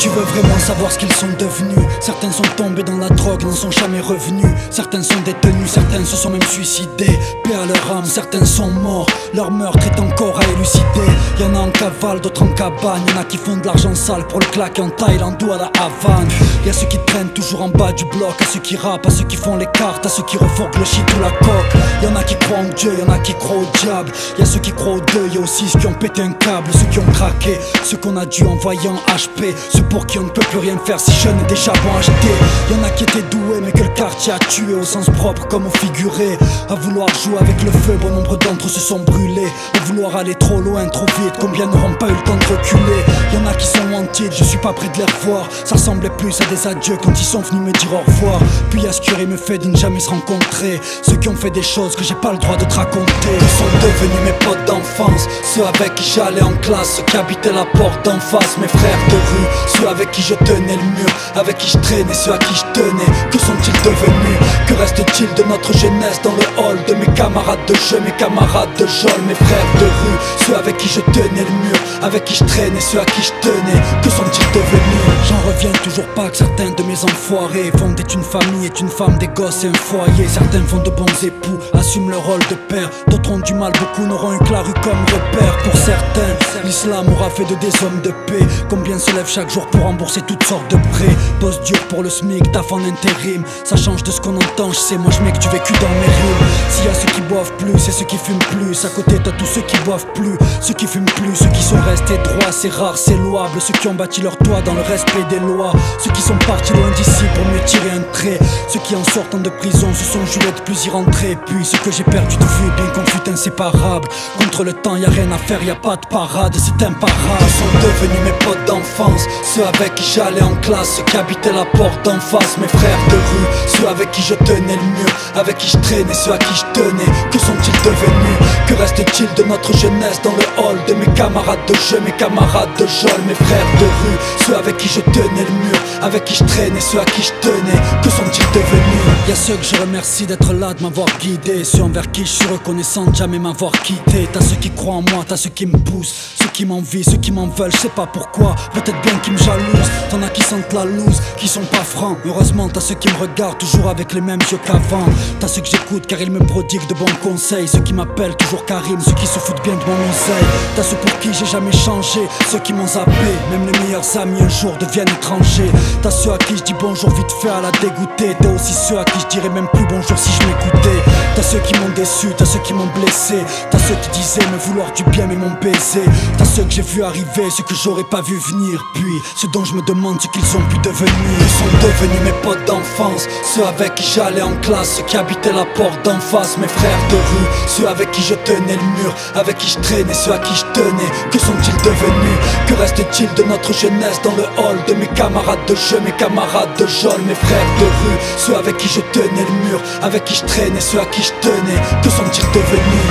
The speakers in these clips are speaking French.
Tu veux vraiment savoir ce qu'ils sont devenus? Certains sont tombés dans la drogue, n'en sont jamais revenus. Certains sont détenus, certains se sont même suicidés. Paix à leur âme, certains sont morts. Leur meurtre est encore à élucider. Y'en a en cavale, d'autres en cabane. Y'en a qui font de l'argent sale pour le claquer en Thaïlande ou à la Havane. Y'a ceux qui traînent toujours en bas du bloc À ceux qui rappent, à ceux qui font les cartes À ceux qui refourquent le shit ou la coque. Y'en a qui croient en Dieu, y'en a qui croient au diable. Y'a ceux qui croient au deuil, y'a aussi ceux qui ont pété un câble Ceux qui ont craqué, ceux qu'on a dû envoyer en HP Ceux pour qui on ne peut plus rien faire si jeune et déjà bon acheté Y'en a qui étaient doués mais que le quartier a tué Au sens propre comme au figuré. À vouloir jouer avec le feu, bon nombre d'entre eux se sont brûlés. À vouloir aller trop loin, trop vite, combien n'auront pas eu le temps de reculer? Y'en a qui sont wanted, je suis pas prêt de les revoir Ça ressemblait plus à des adieux quand ils sont venus me dire au revoir. Puis à me fait de ne jamais se rencontrer. Ceux qui ont fait des choses que j'ai pas le droit de te raconter. Ils sont devenus mes potes d'enfance. Ceux avec qui j'allais en classe, ceux qui habitaient la porte d'en face Mes frères de rue, ceux avec qui je tenais le mur Avec qui je traînais, ceux à qui je tenais. Que sont-ils devenus? Que reste-t-il de notre jeunesse dans le hall De mes camarades de jeu, mes camarades de jol Mes frères de rue, ceux avec qui je tenais le mur Avec qui je traînais, ceux à qui je tenais. Que sont-ils devenus? J'en reviens toujours pas que certains de mes enfoirés Fondent une famille, est une femme, des gosses et un foyer. Certains font de bons époux, assument le rôle de père. D'autres ont du mal, beaucoup n'auront eu que la rue comme repère. Pour certains, l'islam aura fait de des hommes de paix. Combien se lèvent chaque jour pour rembourser toutes sortes de prêts? Bosse dur pour le SMIC, taf en intérim. Ça change de ce qu'on entend, je sais, moi je mets que tu vécu dans mes rimes. S'il y a ceux qui boivent plus et ceux qui fument plus. À côté t'as tous ceux qui boivent plus, ceux qui fument plus Ceux qui sont restés droits, c'est rare, c'est louable. Ceux qui ont bâti leur toit dans le respect des lois. Ceux qui sont partis loin d'ici pour mieux tirer un trait. Ceux qui en sortant de prison se sont jurés de plus y rentrer. Puis ceux que j'ai perdu de vue, bien qu'on fut inséparables Contre le temps y a rien à faire, y a pas de parade, imparable Ils sont devenus mes potes d'enfance. Ceux avec qui j'allais en classe, ceux qui habitaient la porte d'en face. Mes frères de rue, ceux avec qui je tenais le mur. Avec qui je traînais, ceux à qui je tenais. Que sont-ils devenus? Que reste-t-il de notre jeunesse dans le hall De mes camarades de jeu, mes camarades de jol Mes frères de rue, ceux avec qui je tenais le mur Avec qui je traînais, ceux à qui je tenais Que sont-ils devenus? Y'a ceux que je remercie d'être là, de m'avoir guidé. Ceux envers qui je suis reconnaissant de jamais m'avoir quitté. T'as ceux qui croient en moi, t'as ceux qui me poussent. Ceux qui m'envient, ceux qui m'en veulent, je sais pas pourquoi. Peut-être bien qu'ils me jalousent. T'en as qui sentent la loose, qui sont pas francs. Heureusement t'as ceux qui me regardent toujours avec les mêmes yeux qu'avant. T'as ceux que j'écoute car ils me prodiguent de bons conseils. Ceux qui m'appellent toujours Karim, ceux qui se foutent bien de mon oseille. T'as ceux pour qui j'ai jamais changé, ceux qui m'ont zappé. Même les meilleurs amis un jour deviennent étrangers T'as ceux à qui je dis bonjour vite fait à la dégoûter. T'as aussi ceux à qui je dirais même plus bonjour si je m'écoutais. T'as ceux qui m'ont déçu, t'as ceux qui m'ont blessé. T'as ceux qui disaient me vouloir du bien mais m'ont baisé. T'as ceux que j'ai vu arriver, ceux que j'aurais pas vu venir. Puis ceux dont je me demande ce qu'ils ont pu devenir. Ils sont devenus mes potes d'enfance. Ceux avec qui j'allais en classe, ceux qui habitaient la porte d'en face. Mes frères de rue, ceux avec qui je tenais le mur. Avec qui je traînais, ceux à qui je tenais. Que sont-ils devenus? Que reste-t-il de notre jeunesse dans le hall De mes camarades de mes camarades de jol Mes frères de rue, ceux avec qui je tenais le mur Avec qui je traînais, ceux à qui je tenais Que sont-ils devenus?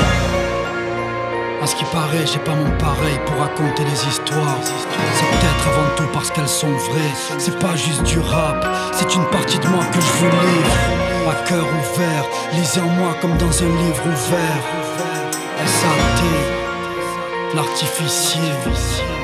À ce qui paraît, j'ai pas mon pareil pour raconter les histoires. C'est peut-être avant tout parce qu'elles sont vraies. C'est pas juste du rap, c'est une partie de moi que je veux lire. À cœur ouvert, lisez en moi comme dans un livre ouvert. SAT, l'artificier.